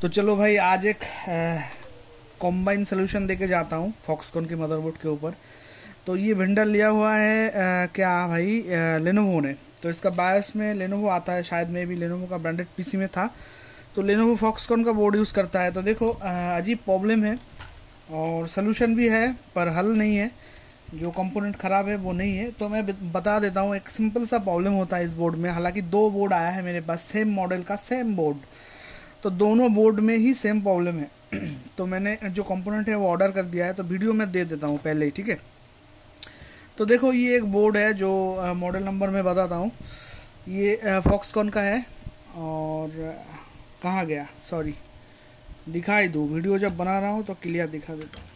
तो चलो भाई आज एक कॉम्बाइन सोल्यूशन देके जाता हूँ फॉक्सकॉन के मदरबोर्ड के ऊपर। तो ये वेंडर लिया हुआ है आ, क्या भाई लेनोवो ने। तो इसका बायस में लेनोवो आता है शायद में भी लेनोवो का ब्रांडेड पीसी में था। तो लेनोवो फॉक्सकॉन का बोर्ड यूज़ करता है। तो देखो अजीब प्रॉब्लम है और सोल्यूशन भी है पर हल नहीं है। जो कंपोनेंट ख़राब है वो नहीं है। तो मैं बता देता हूँ एक सिंपल सा प्रॉब्लम होता है इस बोर्ड में। हालाँकि दो बोर्ड आया है मेरे पास सेम मॉडल का सेम बोर्ड तो दोनों बोर्ड में ही सेम प्रॉब्लम है। तो मैंने जो कंपोनेंट है वो ऑर्डर कर दिया है तो वीडियो में दे देता हूँ पहले ही, ठीक है? तो देखो, ये एक बोर्ड है जो मॉडल नंबर मैं बताता हूँ। ये फॉक्सकॉन का है और कहाँ गया? सॉरी दिखाई दो। वीडियो जब बना रहा हूँ तो क्लियर दिखा देता हूँ।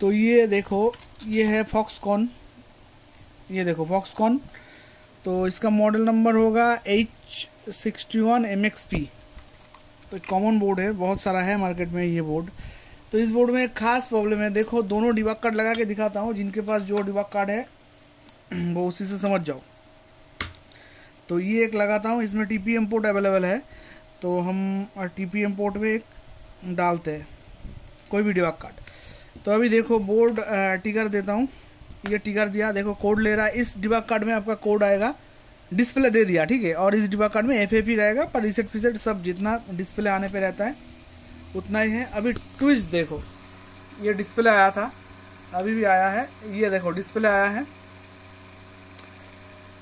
तो ये देखो, ये है फॉक्सकॉन ये देखो फॉक्सकॉन तो इसका मॉडल नंबर होगा H sixty one M X P तो कॉमन बोर्ड है, बहुत सारा है मार्केट में ये बोर्ड तो इस बोर्ड में एक खास प्रॉब्लम है, देखो दोनों डिबाग कार्ड लगा के दिखाता हूँ, जिनके पास जो डिबाग कार्ड है, वो उसी से समझ जाओ। तो ये एक लगाता हूँ, इसमें T P M port available है। तो हम टी पी एम पोर्ट में एक डालते हैं, कोई भी डिबाग कार्ड तो अभी देखो बोर्ड टिकर देता हूँ। ये टिकर दिया। देखो कोड ले रहा है। इस डिबाग कार्ड में आपका कोड आएगा। डिस्प्ले दे दिया, ठीक है? और इस डिबाग कार्ड में एफ़ रहेगा। पर रिसेट फिसेट सब जितना डिस्प्ले आने पे रहता है, उतना ही है। अभी ट्विस्ट देखो। ये डिस्प्ले आया था। अभी भी आया है। ये देखो डिस्प्ले आया है।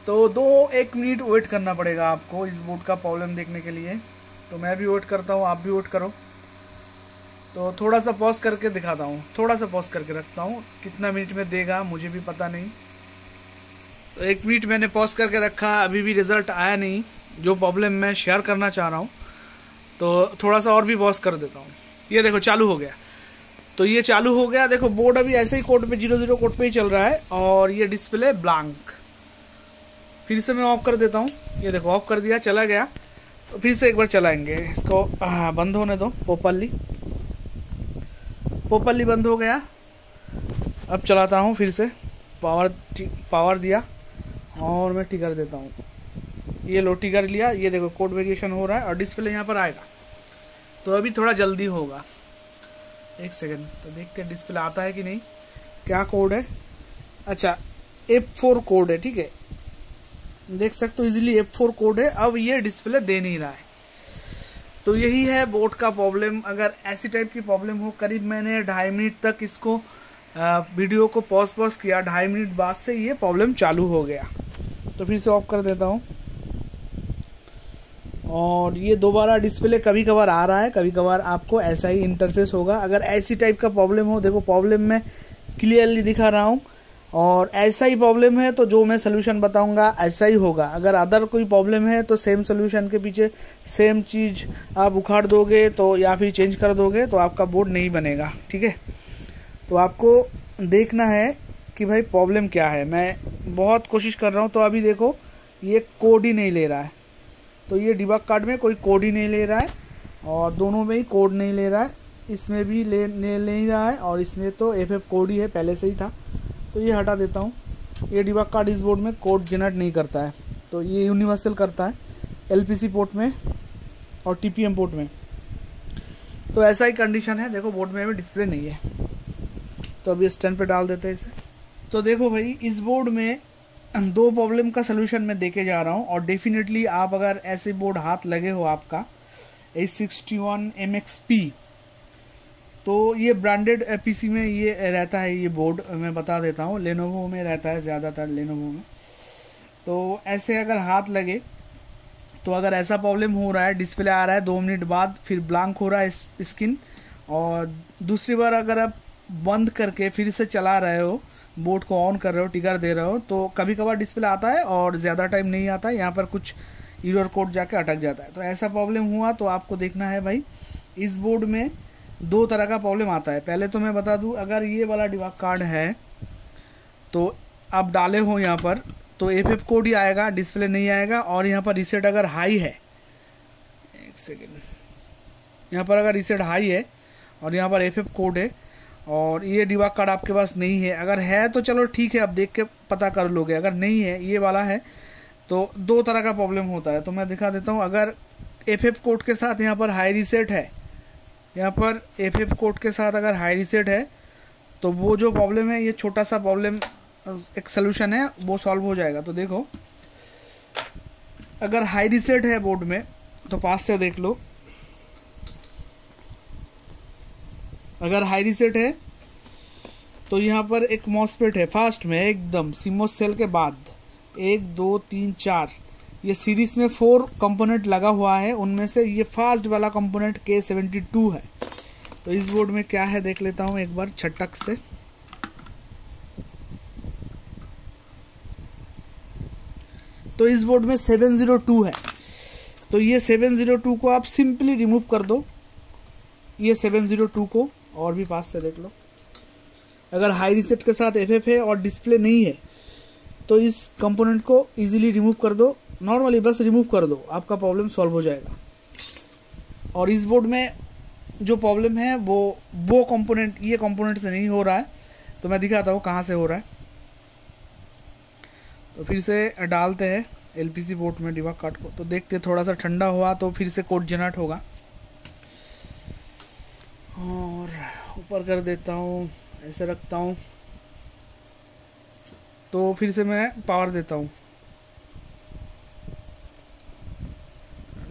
तो दो, एक मिनट वेट करना पड़ेगा आपको इस बोर्ड का प्रॉब्लम देखने के लिए। तो मैं भी वेट करता हूँ, आप भी वेट करो। तो थोड़ा सा पॉज करके दिखाता हूँ। थोड़ा सा पॉज करके रखता हूँ। कितना मिनट में देगा, मुझे भी पता नहीं। तो एक मिनट मैंने पॉज करके रखा, अभी भी रिज़ल्ट आया नहीं। जो प्रॉब्लम मैं शेयर करना चाह रहा हूँ तो थोड़ा सा और भी पॉज कर देता हूँ। ये देखो, चालू हो गया। तो ये चालू हो गया। देखो बोर्ड अभी ऐसे ही कोड पे ज़ीरो ज़ीरो कोड पे ही चल रहा है और ये डिस्प्ले ब्लैंक फिर से मैं ऑफ़ कर देता हूँ। ये देखो ऑफ़ कर दिया, चला गया। तो फिर से एक बार चलाएँगे। इसको बंद होने दो पोपली पोपली बंद हो गया। अब चलाता हूँ फिर से। पावर पावर दिया। और मैं टिकर देता हूँ। ये लो, टिकर लिया। ये देखो, कोड वेरिएशन हो रहा है और डिस्प्ले यहाँ पर आएगा। तो अभी थोड़ा जल्दी होगा। एक सेकेंड। तो देखते हैं, डिस्प्ले आता है कि नहीं। क्या कोड है? अच्छा एफ़ फोर कोड है, ठीक है। देख सकते हो इजीली एफ़ फोर कोड है। अब ये डिस्प्ले दे नहीं रहा है। तो यही है बोट का प्रॉब्लम अगर ऐसी टाइप की प्रॉब्लम हो, करीब मैंने ढाई मिनट तक इसको वीडियो को पॉज पॉज किया। ढाई मिनट बाद से ये प्रॉब्लम चालू हो गया। तो फिर से ऑफ़ कर देता हूँ। और ये दोबारा डिस्प्ले कभी कभार आ रहा है। कभी कभार आपको ऐसा ही इंटरफेस होगा। अगर ऐसी टाइप का प्रॉब्लम हो, देखो प्रॉब्लम मैं क्लियरली दिखा रहा हूँ। और ऐसा ही प्रॉब्लम है तो जो मैं सोल्यूशन बताऊँगा, ऐसा ही होगा। अगर अदर कोई प्रॉब्लम है तो सेम सोल्यूशन के पीछे सेम चीज़ आप उखाड़ दोगे तो या फिर चेंज कर दोगे तो आपका बोर्ड नहीं बनेगा, ठीक है? तो आपको देखना है कि भाई प्रॉब्लम क्या है। मैं बहुत कोशिश कर रहा हूँ तो अभी देखो, ये कोड ही नहीं ले रहा है। तो ये डिबक कार्ड में कोई कोड ही नहीं ले रहा है, और दोनों में ही कोड नहीं ले रहा है। इसमें भी ले नहीं रहा है, और इसमें तो एफ़ एफ़ कोड ही है, पहले से ही था। तो ये हटा देता हूँ। ये डिबक कार्ड इस बोर्ड में कोड जनरेट नहीं करता है। तो ये यूनिवर्सल करता है एलपीसी पोर्ट में और टीपीएम पोर्ट में। तो ऐसा ही कंडीशन है। देखो बोर्ड में अभी डिस्प्ले नहीं है। तो अभी स्टैंड पे डाल देते हैं इसे। तो देखो भाई, इस बोर्ड में दो प्रॉब्लम का सोल्यूशन मैं देके जा रहा हूँ। और डेफिनेटली आप अगर ऐसे बोर्ड हाथ लगे हो आपका A sixty one M X P तो ये ब्रांडेड पीसी में ये रहता है, ये बोर्ड मैं बता देता हूँ। लेनोवो में रहता है ज़्यादातर लेनोवो में। तो ऐसे अगर हाथ लगे तो अगर ऐसा प्रॉब्लम हो रहा है डिस्प्ले आ रहा है, दो मिनट बाद फिर ब्लैंक हो रहा है स्किन और दूसरी बार अगर आप बंद करके फिर से चला रहे हो बोर्ड को ऑन कर रहे हो टिकर दे रहे हो तो कभी कभार डिस्प्ले आता है और ज़्यादा टाइम नहीं आता है यहाँ पर कुछ ईरर कोड जाके अटक जाता है। तो ऐसा प्रॉब्लम हुआ तो आपको देखना है भाई, इस बोर्ड में दो तरह का प्रॉब्लम आता है। पहले तो मैं बता दूँ, अगर ये वाला डिवाग कार्ड है तो आप डाले हो यहाँ पर तो एफ़ एफ़ कोड ही आएगा डिस्प्ले नहीं आएगा, और यहाँ पर रिसेट अगर हाई है, एक सेकेंड यहाँ पर अगर रिसेट हाई है, और यहाँ पर एफ़ एफ़ कोड है, और ये डिवाग कार्ड आपके पास नहीं है, अगर है तो चलो ठीक है, आप देख के पता कर लोगे। अगर नहीं है, ये वाला है तो दो तरह का प्रॉब्लम होता है। तो मैं दिखा देता हूँ, अगर एफ़ एफ़ कोड के साथ यहाँ पर हाई रिसेट है यहाँ पर एफ़ एफ़ कोड के साथ अगर हाई रिसेट है तो वो जो प्रॉब्लम है, ये छोटा सा प्रॉब्लम एक सोल्यूशन है, वो सॉल्व हो जाएगा। तो देखो, अगर हाई रिसेट है बोर्ड में तो पास से देख लो। अगर हाई रिसेट है तो यहाँ पर एक मॉसपेट है फास्ट में, एकदम सीमोस सेल के बाद। एक, दो, तीन, चार। ये सीरीज़ में फोर कंपोनेंट लगा हुआ है। उनमें से ये फास्ट वाला कंपोनेंट के सेवेंटी टू है। तो इस बोर्ड में क्या है देख लेता हूँ एक बार छटक से। तो इस बोर्ड में सेवन ज़ीरो टू है। तो ये सेवन ज़ीरो टू को आप सिंपली रिमूव कर दो। ये सेवन ज़ीरो टू को और भी पास से देख लो। अगर हाई रिसेट के साथ एफ़ है और डिस्प्ले नहीं है तो इस कंपोनेंट को इजीली रिमूव कर दो। नॉर्मली बस रिमूव कर दो, आपका प्रॉब्लम सॉल्व हो जाएगा। और इस बोर्ड में जो प्रॉब्लम है, वो वो कंपोनेंट ये कंपोनेंट से नहीं हो रहा है। तो मैं दिखाता हूँ कहाँ से हो रहा है। तो फिर से डालते हैं एलपीसी बोर्ड में डिबा कार्ड को। तो देखते थोड़ा सा ठंडा हुआ तो फिर से कोड जनरेट होगा। और ऊपर कर देता हूँ, ऐसे रखता हूँ। तो फिर से मैं पावर देता हूँ।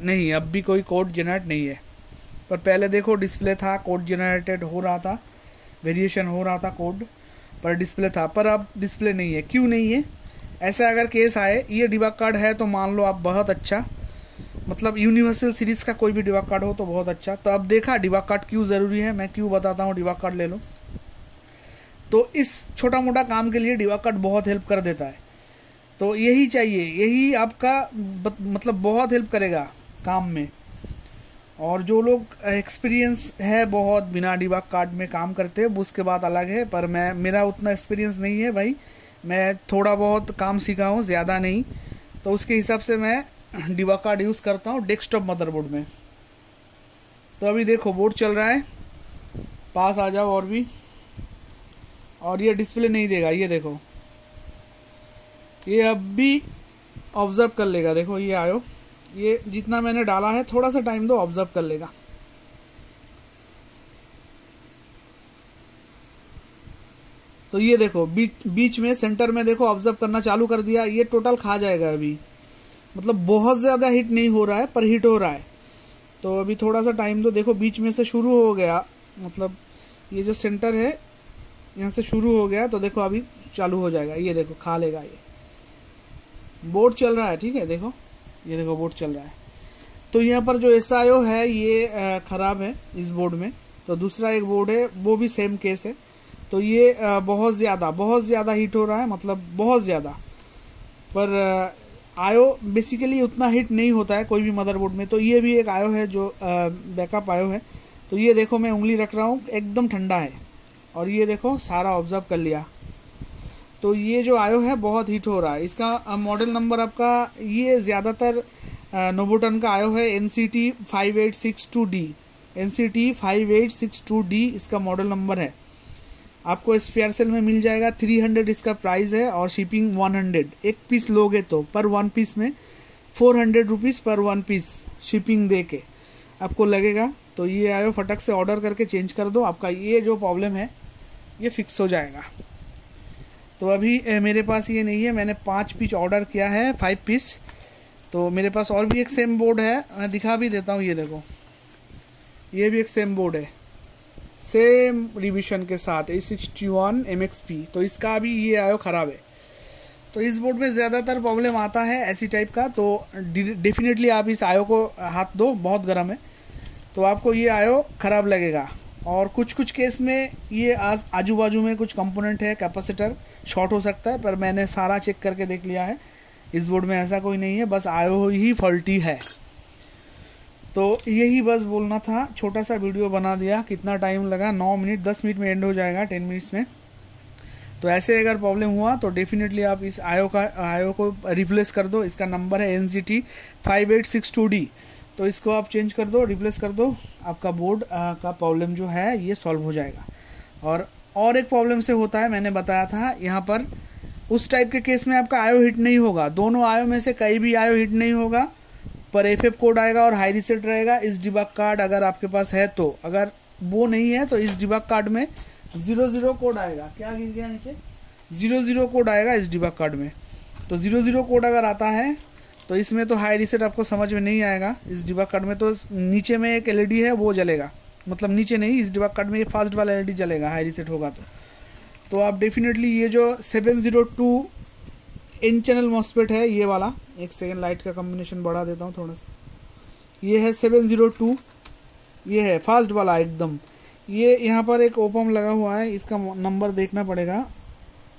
नहीं, अब भी कोई कोड जनरेट नहीं है। पर पहले देखो डिस्प्ले था कोड जनरेटेड हो रहा था वेरिएशन हो रहा था कोड पर डिस्प्ले था। पर अब डिस्प्ले नहीं है। क्यों नहीं है? ऐसा अगर केस आए, ये डिबाग कार्ड है तो मान लो आप बहुत अच्छा मतलब यूनिवर्सल सीरीज़ का कोई भी डिबाग कार्ड हो तो बहुत अच्छा। तो अब देखा डिबाग कार्ड क्यों ज़रूरी है? मैं क्यों बताता हूँ डिबाग कार्ड ले लो। तो इस छोटा मोटा काम के लिए डिबाग कार्ड बहुत हेल्प कर देता है। तो यही चाहिए, यही आपका मतलब बहुत हेल्प करेगा काम में। और जो लोग एक्सपीरियंस है बहुत बिना डिबाग कार्ड में काम करते हैं उसके बाद अलग है, पर मैं, मेरा उतना एक्सपीरियंस नहीं है भाई। मैं थोड़ा बहुत काम सीखा हूँ, ज़्यादा नहीं। तो उसके हिसाब से मैं डिबा कार्ड यूज़ करता हूँ डेस्कटॉप मदरबोर्ड में। तो अभी देखो बोर्ड चल रहा है। पास आ जाओ और भी। और ये डिस्प्ले नहीं देगा, ये देखो। ये अब भी ऑब्ज़र्व कर लेगा, देखो ये आयो। ये जितना मैंने डाला है, थोड़ा सा टाइम दो ऑब्ज़र्व कर लेगा। तो ये देखो, बीच बीच में सेंटर में देखो ऑब्ज़र्व करना चालू कर दिया, ये टोटल खा जाएगा अभी। मतलब बहुत ज़्यादा हिट नहीं हो रहा है, पर हिट हो रहा है। तो अभी थोड़ा सा टाइम दो, देखो बीच में से शुरू हो गया। मतलब ये जो सेंटर है यहाँ से शुरू हो गया तो देखो अभी चालू हो जाएगा। ये देखो, खा लेगा ये। बोर्ड चल रहा है, ठीक है, देखो। ये देखो बोर्ड चल रहा है। तो यहाँ पर जो एस है, ये ख़राब है इस बोर्ड में। तो दूसरा एक बोर्ड है, वो भी सेम केस है। तो ये बहुत ज़्यादा बहुत ज़्यादा हीट हो रहा है मतलब बहुत ज़्यादा। पर आयो बेसिकली उतना हीट नहीं होता है कोई भी मदरबोर्ड में। तो ये भी एक आयो है जो बैकअप आयो है। तो ये देखो, मैं उंगली रख रहा हूँ, एकदम ठंडा है। और ये देखो, सारा ऑब्ज़र्व कर लिया। तो ये जो आयो है, बहुत हीट हो रहा है। इसका मॉडल नंबर आपका, ये ज़्यादातर नोबोटन का आयो है N C T five eight six two D N C T five eight six two D इसका मॉडल नंबर है। आपको स्पेयर सेल में मिल जाएगा थ्री हंड्रेड इसका प्राइस है और शिपिंग वन हंड्रेड एक पीस लोगे तो पर वन पीस में four hundred rupees per one piece shipping दे के। आपको लगेगा तो ये आयो, फटक से ऑर्डर करके चेंज कर दो। आपका ये जो प्रॉब्लम है ये फिक्स हो जाएगा। तो अभी मेरे पास ये नहीं है, मैंने पाँच पीस ऑर्डर किया है फाइव पीस तो मेरे पास और भी एक सेम बोर्ड है, मैं दिखा भी देता हूँ, ये देखो। ये भी एक सेम बोर्ड है। सेम रिविजन के साथ A sixty one M X P तो इसका भी ये आयो ख़राब है। तो इस बोर्ड में ज़्यादातर प्रॉब्लम आता है ऐसी टाइप का। तो डेफिनेटली आप इस आयो को हाथ दो, बहुत गर्म है। तो आपको ये आयो, ख़राब लगेगा। और कुछ कुछ केस में ये आज आजू बाजू में कुछ कंपोनेंट है कैपेसिटर शॉर्ट हो सकता है, पर मैंने सारा चेक करके देख लिया है। इस बोर्ड में ऐसा कोई नहीं है, बस आयो ही फॉल्टी है। तो यही बस बोलना था। छोटा सा वीडियो बना दिया। कितना टाइम लगा? नौ मिनट दस मिनट में एंड हो जाएगा टेन मिनट्स में। तो ऐसे अगर प्रॉब्लम हुआ तो डेफिनेटली आप इस आयो का, आयो को रिप्लेस कर दो। इसका नंबर है N G T five eight six two D तो इसको आप चेंज कर दो रिप्लेस कर दो। आपका बोर्ड का प्रॉब्लम जो है, ये सॉल्व हो जाएगा। और और एक प्रॉब्लम से होता है, मैंने बताया था, यहाँ पर उस टाइप के केस में आपका आयो हिट नहीं होगा। दोनों आयो में से कहीं भी आयो हिट नहीं होगा, पर एफ़ एफ़ कोड आएगा और हाई रिसेट रहेगा। इस डिबग कार्ड अगर आपके पास है तो अगर वो नहीं है तो इस डिबग कार्ड में ज़ीरो ज़ीरो कोड आएगा। क्या गिर गया नीचे? ज़ीरो ज़ीरो कोड आएगा इस डिबग कार्ड में। तो ज़ीरो ज़ीरो कोड अगर आता है तो इसमें तो हाई रिसेट आपको समझ में नहीं आएगा। इस डिबग कार्ड में तो नीचे में एक एलईडी है, वो जलेगा। मतलब नीचे नहीं, इस डिबग कार्ड में ये फास्ट वाला एलईडी जलेगा हाई रिसेट होगा तो। तो आप डेफिनेटली ये जो seven zero two N channel MOSFET है, ये वाला, एक सेकेंड लाइट का कम्बिनेशन बढ़ा देता हूँ थोड़ा सा। ये है सेवन ज़ीरो टू ये है फास्ट वाला एकदम। ये यहाँ पर एक ओपम लगा हुआ है, इसका नंबर देखना पड़ेगा।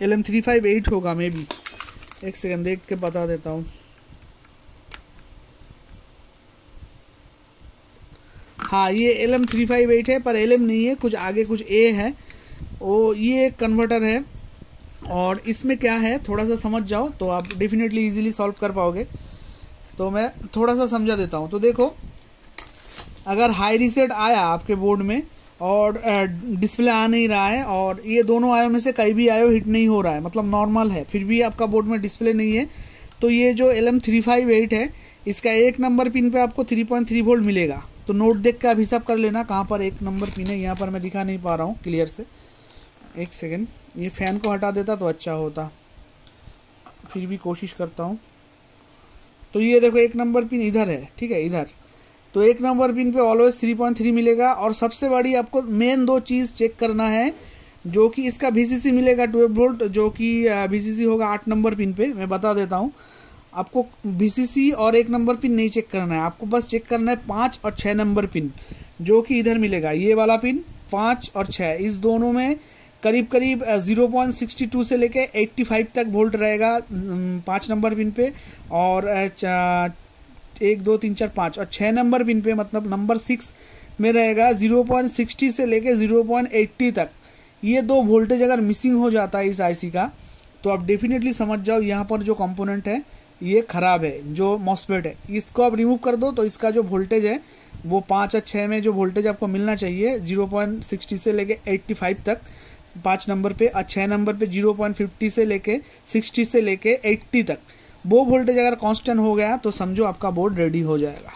L M three five eight होगा मे बी एक सेकेंड देख के बता देता हूँ। हाँ ये L M three five eight है, पर एल एम नहीं है, कुछ आगे कुछ ए है। वो ये एक कन्वर्टर है, और इसमें क्या है, थोड़ा सा समझ जाओ तो आप डेफिनेटली इजीली सॉल्व कर पाओगे। तो मैं थोड़ा सा समझा देता हूँ। तो देखो, अगर हाई रिसेट आया आपके बोर्ड में, और डिस्प्ले आ नहीं रहा है, और ये दोनों आयो में से कहीं भी आयो हिट नहीं हो रहा है मतलब नॉर्मल है, फिर भी आपका बोर्ड में डिस्प्ले नहीं है तो ये जो L M three five eight है, इसका एक नंबर पिन पे आपको थ्री पॉइंट थ्री वोल्ट मिलेगा। तो नोट देख के आप हिसाब कर लेना, कहाँ पर एक नंबर पिन है, यहाँ पर मैं दिखा नहीं पा रहा हूँ क्लियर से। एक सेकेंड ये फ़ैन को हटा देता तो अच्छा होता। फिर भी कोशिश करता हूँ। तो ये देखो, एक नंबर पिन इधर है, ठीक है, इधर। तो एक नंबर पिन पे ऑलवेज थ्री पॉइंट थ्री मिलेगा, और सबसे बड़ी आपको मेन दो चीज़ चेक करना है, जो कि इसका वी मिलेगा ट्वेल्व वोल्ट जो कि वी होगा आठ नंबर पिन पे, मैं बता देता हूँ। आपको वी और एक नंबर पिन नहीं चेक करना है। आपको बस चेक करना है पाँच और छः नंबर पिन, जो कि इधर मिलेगा। ये वाला पिन पाँच और छः इस दोनों में करीब करीब ज़ीरो पॉइंट सिक्सटी टू से लेके एट्टी फाइव तक वोल्ट रहेगा पाँच नंबर पिन पे और एक, दो, तीन, चार, पाँच और छः नंबर पिन पे मतलब नंबर सिक्स में रहेगा ज़ीरो पॉइंट सिक्सटी से लेके ज़ीरो पॉइंट एट्टी तक। ये दो वोल्टेज अगर मिसिंग हो जाता है इस आईसी का तो आप डेफिनेटली समझ जाओ, यहाँ पर जो कंपोनेंट है ये ख़राब है, जो मॉसपेट है। इसको आप रिमूव कर दो तो इसका जो वोल्टेज है, वो पाँच या छः में जो वोल्टेज आपको मिलना चाहिए ज़ीरो पॉइंट सिक्सटी से लेके एट्टी फाइव तक, पाँच नंबर पे और छः नंबर पे ज़ीरो पॉइंट फिफ्टी से लेके सिक्सटी से लेके एट्टी तक। वो वोल्टेज अगर कांस्टेंट हो गया तो समझो आपका बोर्ड रेडी हो जाएगा।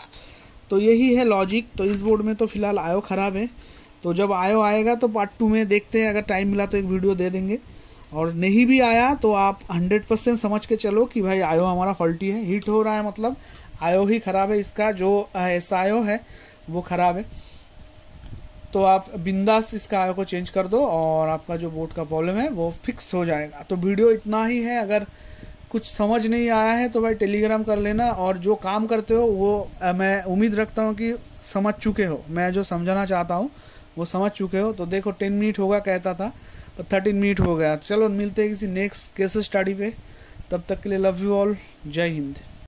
तो यही है लॉजिक तो इस बोर्ड में तो फ़िलहाल आयो ख़राब है। तो जब आयो आएगा तो पार्ट टू में देखते हैं। अगर टाइम मिला तो एक वीडियो दे देंगे। और नहीं भी आया तो आप हंड्रेड परसेंट समझ के चलो कि भाई आयो हमारा फॉल्टी है। हीट हो रहा है मतलब आयो ही ख़राब है इसका, जो एस आयो है, वो ख़राब है। तो आप बिंदास इसका आयो को चेंज कर दो और आपका जो बोर्ड का प्रॉब्लम है, वो फिक्स हो जाएगा। तो वीडियो इतना ही है, अगर कुछ समझ नहीं आया है तो भाई टेलीग्राम कर लेना और जो काम करते हो, वो मैं उम्मीद रखता हूँ कि समझ चुके हो। मैं जो समझाना चाहता हूँ, वो समझ चुके हो। तो देखो टेन मिनट होगा, कहता था थर्टीन मिनट हो गया। चलो मिलते हैं किसी नेक्स्ट केस स्टडी पे। तब तक के लिए लव यू ऑल जय हिंद।